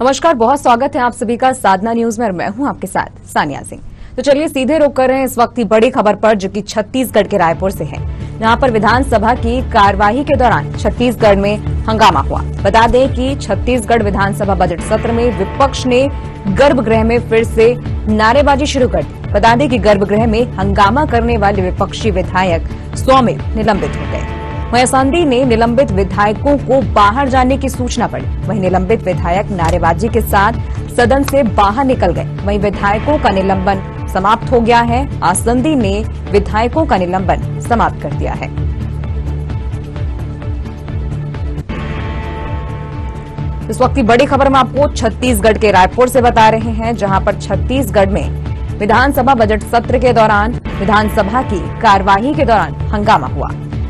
नमस्कार, बहुत स्वागत है आप सभी का साधना न्यूज़ में और मैं हूँ आपके साथ सानिया सिंह। तो चलिए सीधे रुक कर रहे हैं इस वक्त की बड़ी खबर पर, जो कि छत्तीसगढ़ के रायपुर से है। जहाँ पर विधानसभा की कार्यवाही के दौरान छत्तीसगढ़ में हंगामा हुआ। बता दें कि छत्तीसगढ़ विधानसभा बजट सत्र में विपक्ष ने गर्भगृह में फिर से नारेबाजी शुरू कर दी। बता दें कि गर्भगृह में हंगामा करने वाले विपक्षी विधायक स्वमेव निलंबित हो गए। असंदी ने निलंबित विधायकों को बाहर जाने की सूचना पड़ी वहीं निलंबित विधायक नारेबाजी के साथ सदन से बाहर निकल गए। वहीं विधायकों का निलंबन समाप्त हो गया है। आसंदी ने विधायकों का निलंबन समाप्त कर दिया है। इस वक्त की बड़ी खबर हम आपको छत्तीसगढ़ के रायपुर से बता रहे हैं, जहाँ पर छत्तीसगढ़ में विधानसभा बजट सत्र के दौरान, विधानसभा की कार्यवाही के दौरान हंगामा हुआ।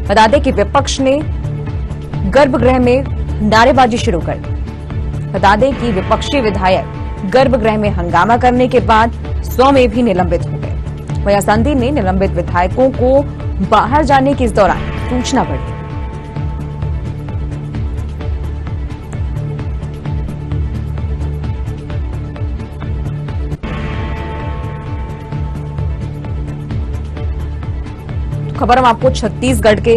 बता दें कि विपक्ष ने गर्भगृह में नारेबाजी शुरू कर दी। बता दें कि विपक्षी विधायक गर्भगृह में हंगामा करने के बाद सौ में भी निलंबित हो गए। वहीं ने निलंबित विधायकों को बाहर जाने की इस दौरान सूचना पड़ी खबर हम आपको छत्तीसगढ़ के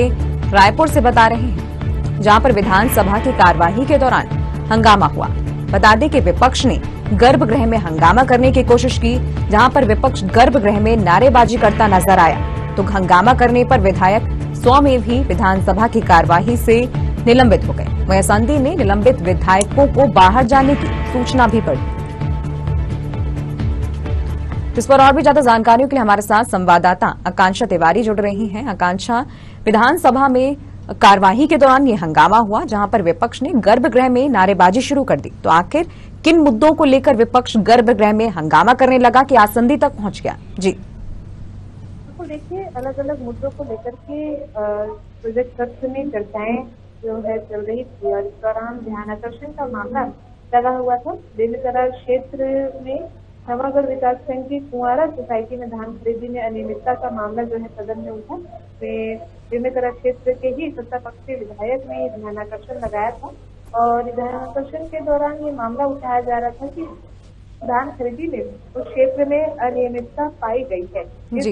रायपुर से बता रहे हैं, जहाँ पर विधानसभा की कार्यवाही के दौरान हंगामा हुआ। बता दें कि विपक्ष ने गर्भगृह में हंगामा करने की कोशिश की, जहाँ पर विपक्ष गर्भगृह में नारेबाजी करता नज़र आया। तो हंगामा करने पर विधायक सौ में भी विधानसभा की कार्यवाही से निलंबित हो गए। वहीं संधि ने निलंबित विधायकों को बाहर जाने की सूचना भी पड़ी इस पर और भी ज़्यादा जानकारियों के लिए हमारे साथ संवाददाता आकांक्षा तिवारी जुड़ रही हैं। आकांक्षा, विधानसभा में कार्यवाही के दौरान ये हंगामा हुआ, जहाँ पर विपक्ष ने गर्भगृह में नारेबाजी शुरू कर दी। तो आखिर किन मुद्दों को लेकर विपक्ष गर्भगृह में हंगामा करने लगा कि आसंदी तक पहुँच गया? जी। तो देखिए अलग अलग मुद्दों को लेकर के प्रोजेक्ट सत्र में चर्चाएँ जो है चल रही थी और इस दौरान ध्यान आकर्षण का मामला लगा हुआ था। बेलकरा क्षेत्र में नवागढ़ विकास संघ की कुआरा सोसाइटी में धान खरीदी में अनियमितता का मामला जो है सदन में उठा। बेमेतरा क्षेत्र के ही सत्ता पक्ष के विधायक ने ध्यानाकर्षण लगाया था और ध्यानाकर्षण के दौरान ये मामला उठाया जा रहा था कि धान खरीदी में उस क्षेत्र में अनियमितता पाई गई है। इस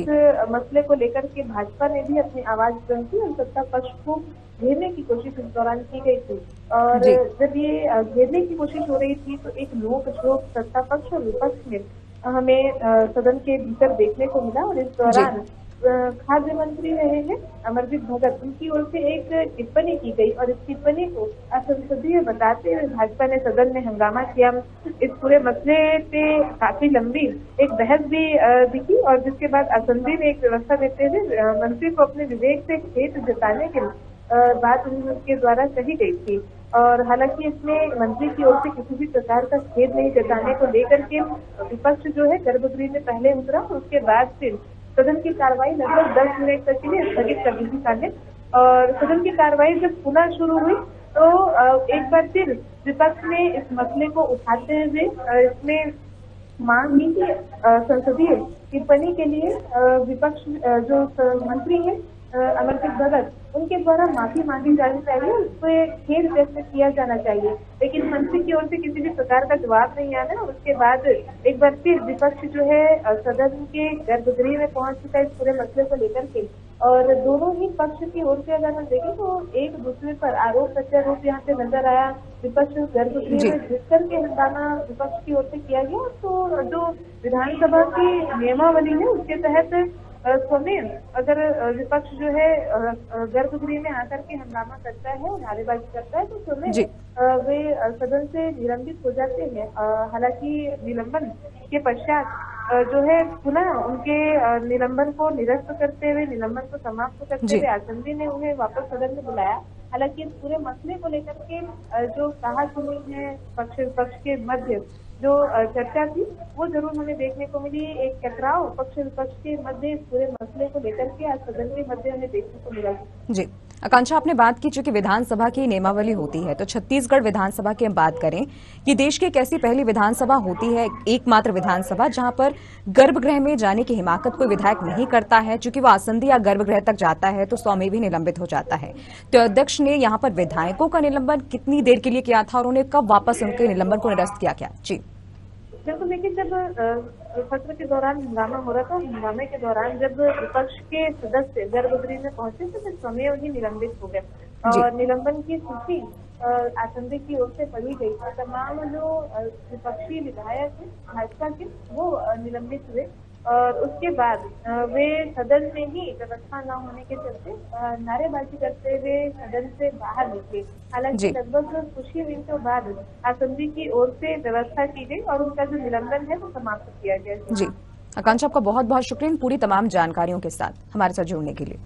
मसले को लेकर के भाजपा ने भी अपनी आवाज़ बुलंद की और सत्ता पक्ष को घेरने की कोशिश इस दौरान की गई थी। और जब ये घेरने की कोशिश हो रही थी तो एक लोक जो सत्ता पक्ष और विपक्ष में हमें सदन के भीतर देखने को मिला और इस दौरान खाद्य मंत्री रहे हैं, अमरजीत भगत। उनकी ओर से एक टिप्पणी की गई और इस टिप्पणी को असंसदीय बताते हुए भाजपा ने सदन में हंगामा किया। इस पूरे मसले पे काफ़ी लंबी एक बहस भी दिखी और जिसके बाद असंदी ने एक व्यवस्था देते हुए मंत्री को अपने विवेक से खेत जताने के बात उनके द्वारा कही गई थी। और हालाँकि इसमें मंत्री की ओर से किसी भी प्रकार का खेद नहीं जताने को लेकर के विपक्ष जो है गर्भगृह में पहले उतरा, उसके बाद फिर सदन की कार्रवाई लगभग दस मिनट तक के लिए स्थगित कर दी थी सामने और सदन की कार्रवाई जब पुनः शुरू हुई तो एक बार फिर विपक्ष ने इस मसले को उठाते हुए इसमें मांग की कि संसदीय टिप्पणी के लिए विपक्ष जो मंत्री है अमरजीत भगत उनके द्वारा माफ़ी मांगी जानी चाहिए उस पर खेद व्यक्त किया जाना चाहिए। लेकिन मंत्री की ओर से किसी भी प्रकार का जवाब नहीं आना उसके बाद एक बार फिर विपक्ष जो है सदन के गर्भगृह में पहुँच चुका है इस पूरे मसले को लेकर के। और दोनों ही पक्ष की ओर से अगर हम देखें तो एक दूसरे पर आरोप प्रत्यारोप यहाँ पे नज़र आया। विपक्ष गर्भगृह में घुस करके हंगामा विपक्ष की ओर से किया गया तो जो विधानसभा की नियमावली है उसके तहत स्वमेव अगर विपक्ष जो है गर्भगृह में आकर के हंगामा करता है नारेबाजी करता है तो स्वमेव वे सदन से निलंबित हो जाते हैं। हालाँकि निलंबन के पश्चात जो है पुनः उनके निलंबन को निरस्त करते हुए निलंबन को समाप्त करते हुए आसंदी ने उन्हें वापस सदन में बुलाया। हालाँकि इस पूरे मसले को लेकर के जो कहा सुनी है पक्ष विपक्ष के मध्य जो चर्चा थी, वो ज़रूर हमें देखने को मिली। एक टकराव पक्ष विपक्ष के मध्य इस पूरे मसले को लेकर के आज सदन के मध्य हमें देखने को मिला। जी। आकांक्षा, आपने बात की चूँकि विधानसभा की नियमावली होती है तो छत्तीसगढ़ विधानसभा की हम बात करें कि देश की एक ऐसी पहली विधानसभा होती है, एकमात्र विधानसभा, जहाँ पर गर्भगृह में जाने की हिमाकत कोई विधायक नहीं करता है, चूँकि वो आसंदी या गर्भगृह तक जाता है तो स्वामी भी निलंबित हो जाता है। तो अध्यक्ष ने यहाँ पर विधायकों का निलंबन कितनी देर के लिए किया था और उन्हें कब वापस उनके निलंबन को निरस्त किया गया? जी। बिल्कुल लेकिन जब सत्र के दौरान हंगामा हो रहा था हंगामे के दौरान जब विपक्ष के सदस्य गर्भगृह में पहुँचे तो फिर समय ही निलंबित हो गए। और निलंबन की सूची आसंदी की ओर से पड़ी गई। तमाम जो विपक्षी विधायक है भाजपा के वो निलंबित हुए। और उसके बाद वे सदन में ही व्यवस्था न होने के चलते नारेबाजी करते हुए सदन से बाहर निकले। हालाँकि लगभग कुछ ही मिनटों बाद असेंबली की ओर से व्यवस्था की गई और उनका जो निलंबन है वो समाप्त किया गया। जी। आकांक्षा आपका बहुत बहुत शुक्रिया पूरी तमाम जानकारियों के साथ हमारे साथ जुड़ने के लिए।